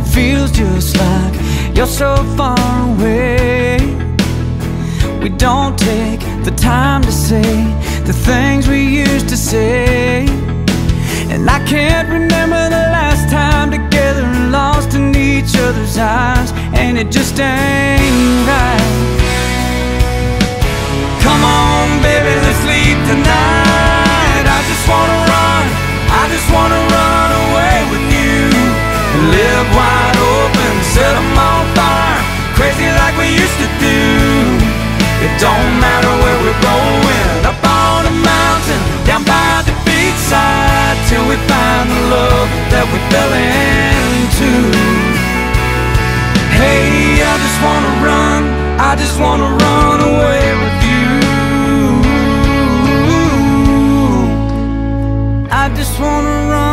feels just like you're so far away. We don't take the time to say the things we used to say. And I can't remember the last time together and lost in each other's eyes. And it just ain't right fell into. Hey, I just wanna run, I just wanna run away with you. I just wanna run.